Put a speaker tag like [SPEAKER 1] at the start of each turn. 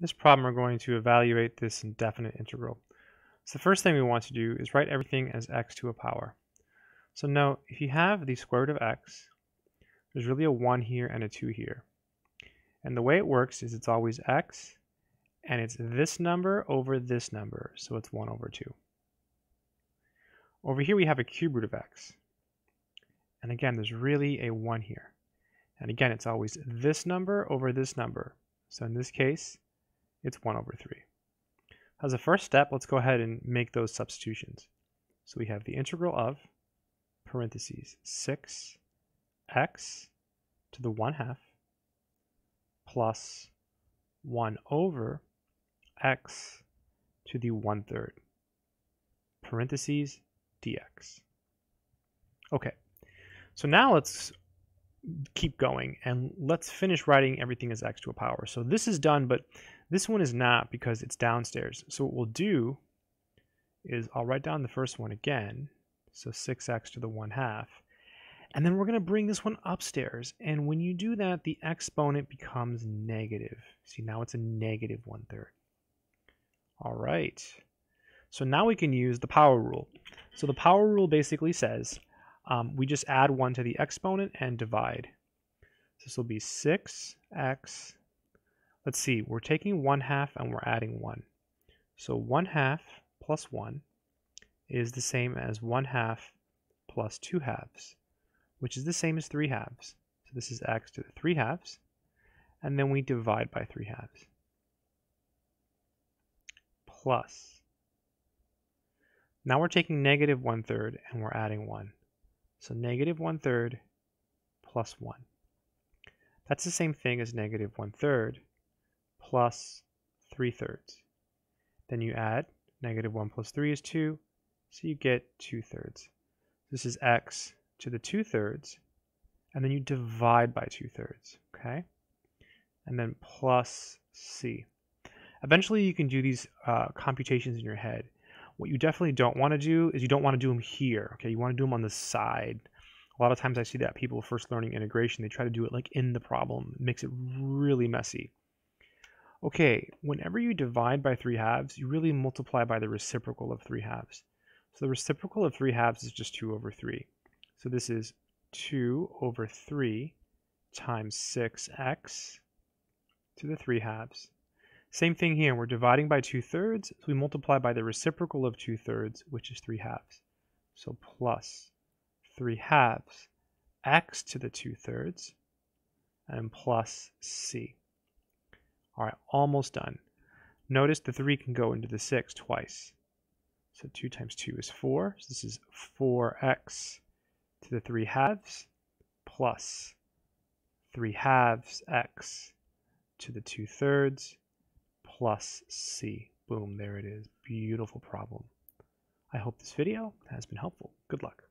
[SPEAKER 1] this problem we're going to evaluate this indefinite integral. So the first thing we want to do is write everything as x to a power. So note, if you have the square root of x, there's really a 1 here and a 2 here. And the way it works is it's always x, and it's this number over this number, so it's 1 over 2. Over here we have a cube root of x. And again, there's really a 1 here. And again, it's always this number over this number. So in this case, it's 1 over 3. As a first step, let's go ahead and make those substitutions. So we have the integral of parentheses 6x to the 1 half plus 1 over x to the 1 third parentheses dx. Okay, so now let's keep going and let's finish writing everything as x to a power. So this is done, but this one is not because it's downstairs. So what we'll do is I'll write down the first one again. So 6x to the 1 half. And then we're going to bring this one upstairs. And when you do that, the exponent becomes negative. See, now it's a negative 1 third. All right. So now we can use the power rule. So the power rule basically says um, we just add 1 to the exponent and divide. So this will be 6x. Let's see, we're taking 1 half and we're adding 1. So 1 half plus 1 is the same as 1 half plus 2 halves, which is the same as 3 halves. So this is x to the 3 halves, and then we divide by 3 halves. Plus. Now we're taking negative 1 third and we're adding 1. So negative 1 third plus 1. That's the same thing as negative 1 third plus 3 thirds. Then you add negative 1 plus 3 is 2, so you get 2 thirds. This is x to the 2 thirds, and then you divide by 2 thirds, okay? And then plus c. Eventually you can do these uh, computations in your head. What you definitely don't want to do is you don't want to do them here. Okay, you want to do them on the side. A lot of times I see that people first learning integration, they try to do it like in the problem. It makes it really messy. Okay, whenever you divide by 3 halves, you really multiply by the reciprocal of 3 halves. So the reciprocal of 3 halves is just 2 over 3. So this is 2 over 3 times 6x to the 3 halves same thing here, we're dividing by 2 thirds, so we multiply by the reciprocal of 2 thirds, which is 3 halves. So plus 3 halves x to the 2 thirds, and plus c. All right, almost done. Notice the 3 can go into the 6 twice. So 2 times 2 is 4. So this is 4x to the 3 halves plus 3 halves x to the 2 thirds plus C. Boom, there it is. Beautiful problem. I hope this video has been helpful. Good luck.